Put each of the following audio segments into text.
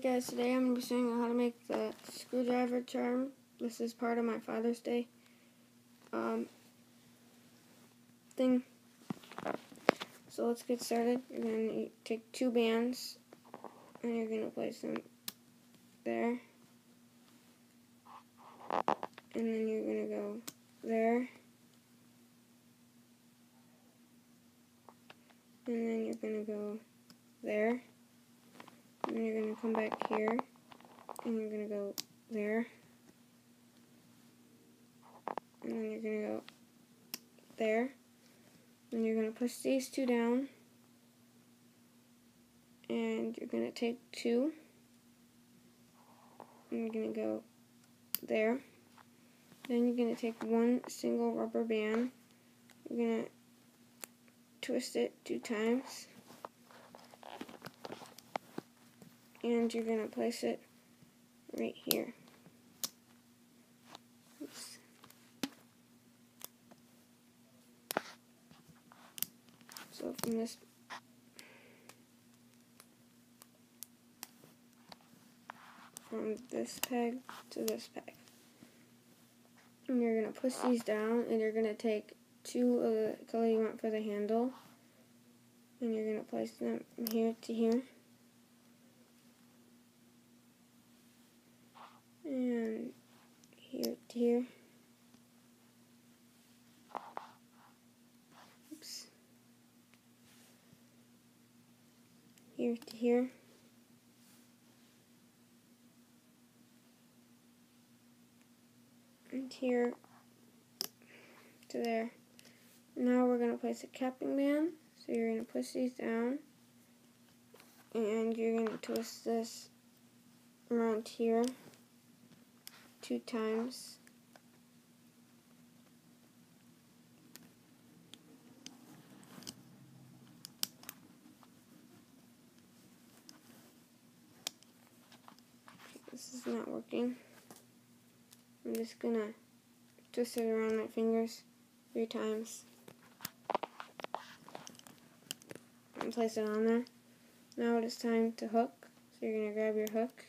Hey guys, today I'm going to be showing you how to make the screwdriver charm. This is part of my Father's Day um, thing. So let's get started. You're going to take two bands and you're going to place them there. And then you're going to go there. And then you're going to go there. And you're going to come back here. And you're going to go there. And then you're going to go there. And you're going to push these two down. And you're going to take two. And you're going to go there. Then you're going to take one single rubber band. You're going to twist it two times. And you're going to place it right here. Oops. So from this from this peg to this peg. And you're going to push these down and you're going to take two of the color you want for the handle and you're going to place them here to here. And here to here. Oops. Here to here. And here to there. Now we're going to place a capping band. So you're going to push these down. And you're going to twist this around here two times. This is not working. I'm just gonna twist it around my fingers three times. And place it on there. Now it is time to hook. So you're gonna grab your hook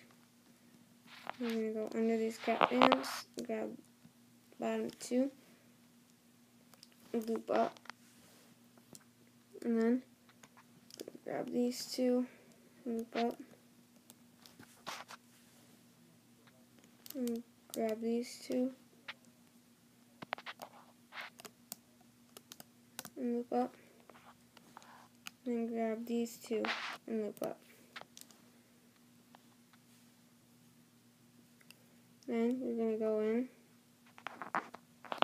I'm to go under these cap bands, grab bottom two, loop up, and then grab these two, loop up, and grab these two, and loop up, and grab these two, and loop up. Then you're going to go in,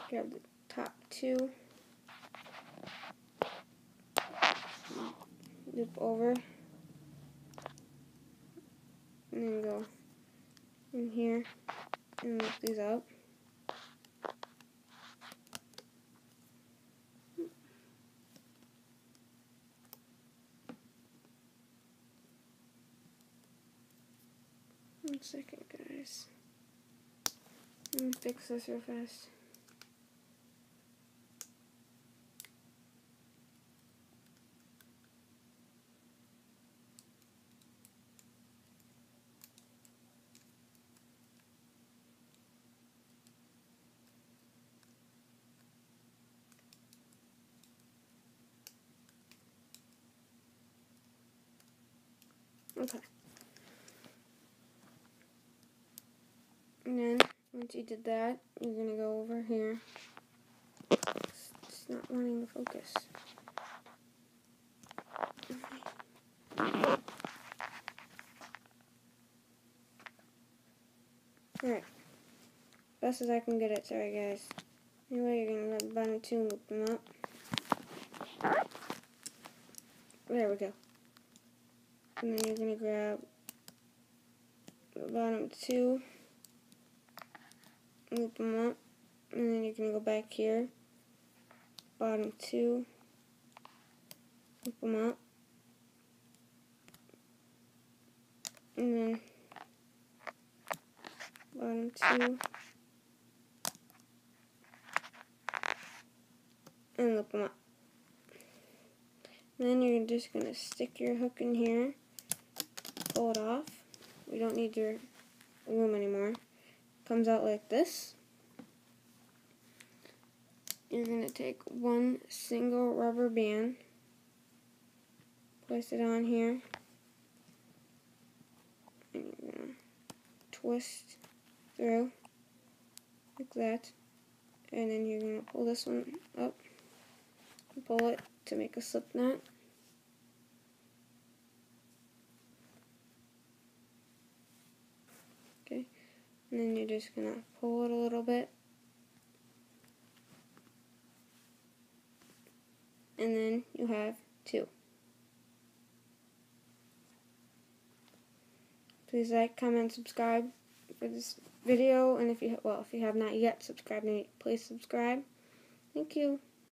grab the top two, loop over, and then go in here and loop these up. One second, guys. Let me fix this real fast. Okay. And then once you did that, you're going to go over here. It's, it's not wanting to focus. Alright. Best as I can get it, sorry guys. Anyway, you're going to grab the bottom two and loop them up. There we go. And then you're going to grab the bottom two loop them up, and then you're going to go back here, bottom two, loop them up, and then bottom two, and loop them up. Then you're just going to stick your hook in here, pull it off, we don't need your loom anymore. Comes out like this. You're going to take one single rubber band, place it on here, and you're going to twist through like that. And then you're going to pull this one up, pull it to make a slip knot. Okay, and then you're just going to pull it a little bit. And then you have two. Please like, comment, subscribe for this video, and if you well, if you have not yet subscribed, please subscribe. Thank you.